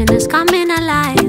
imagination is coming alive.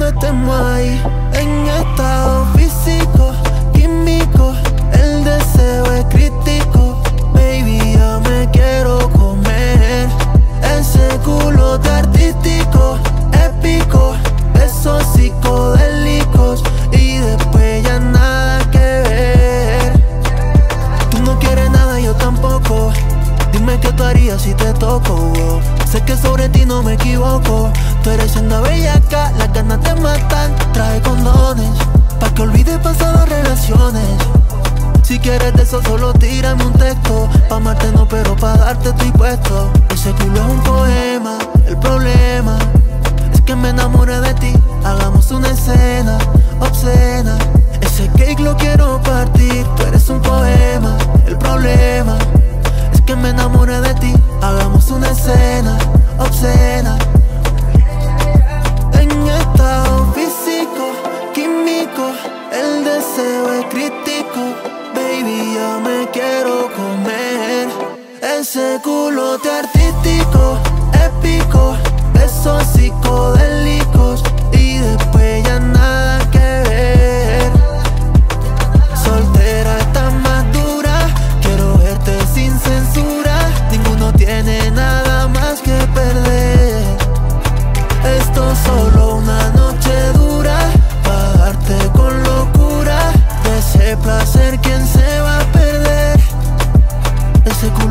dándote más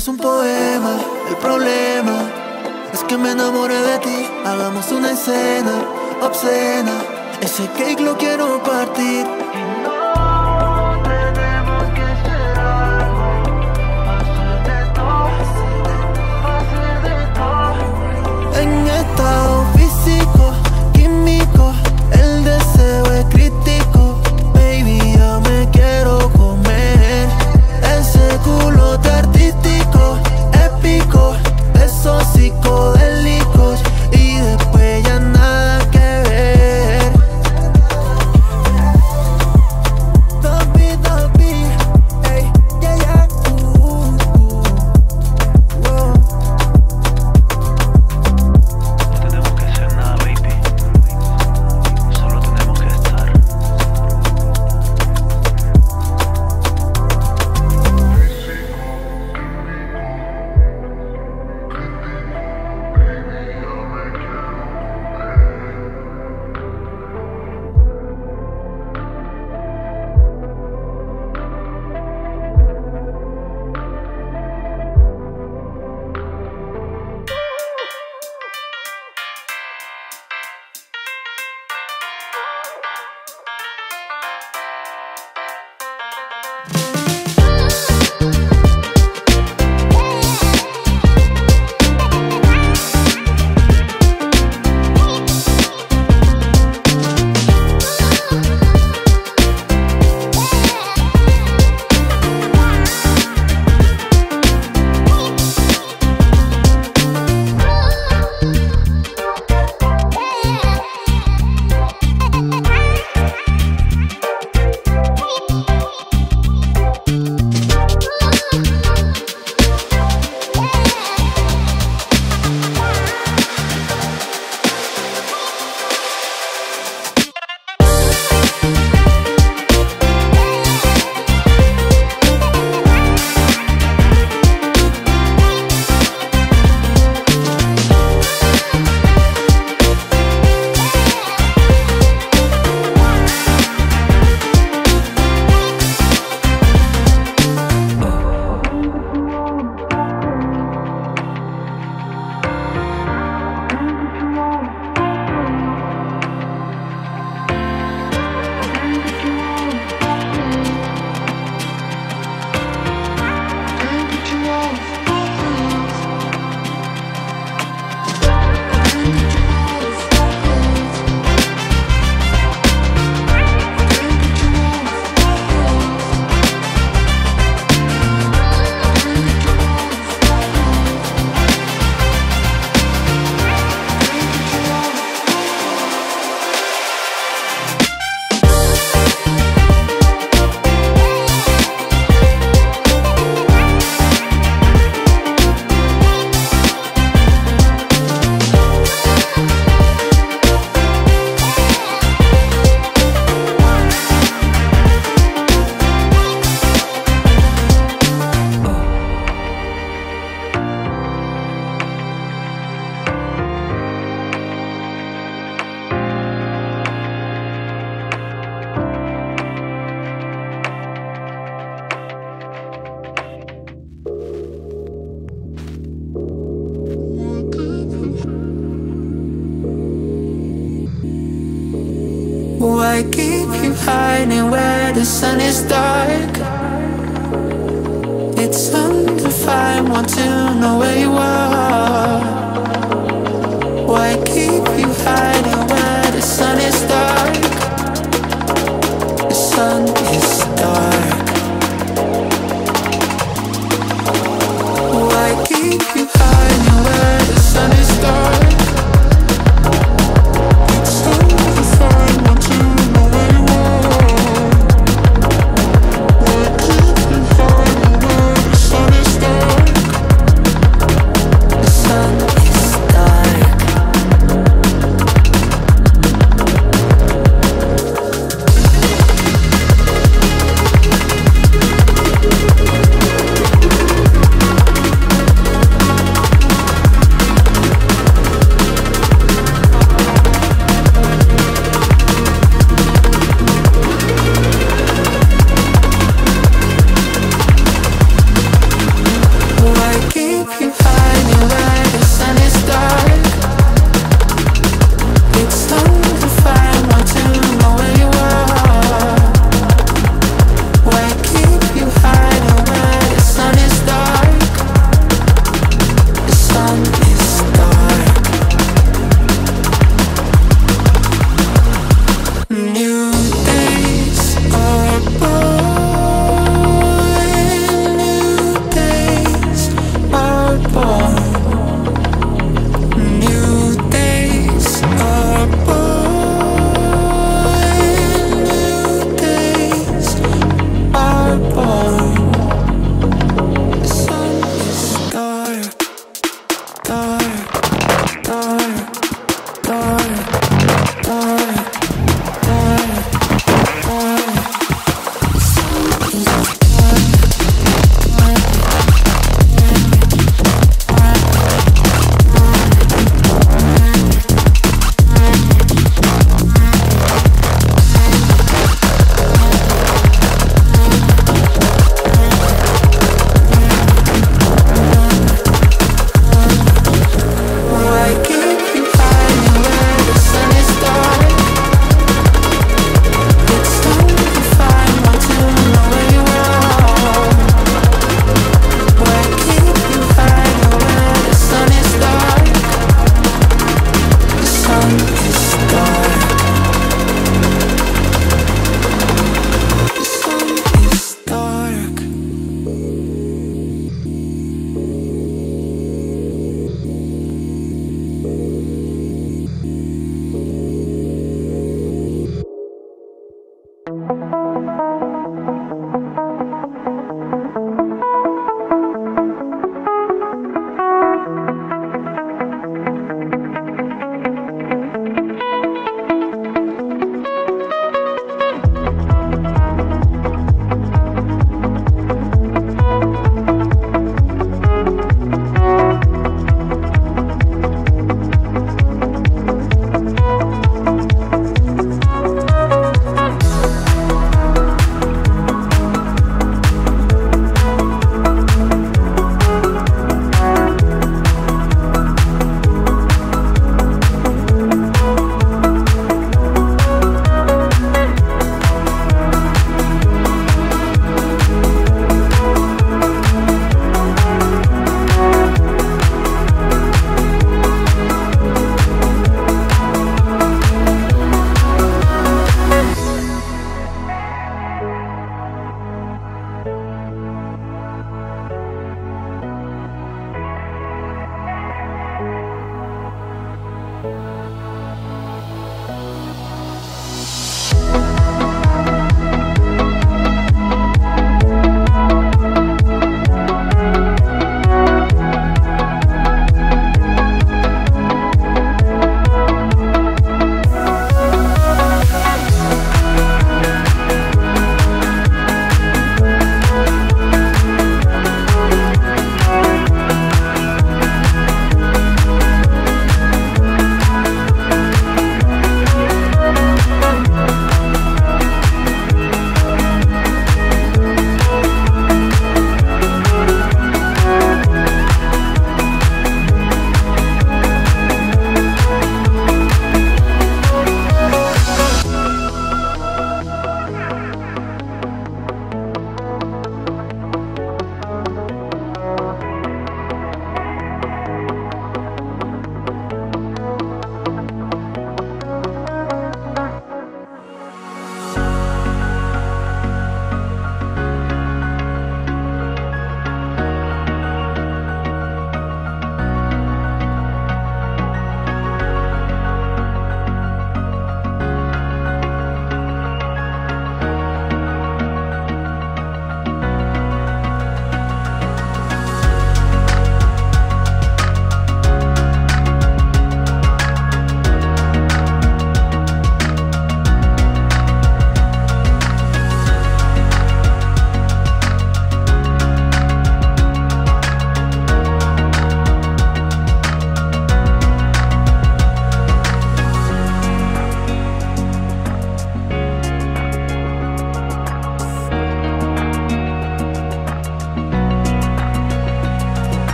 es un poema, el problema es que me enamoré de ti. Hagamos una escena obscena, ese cake lo quiero partir.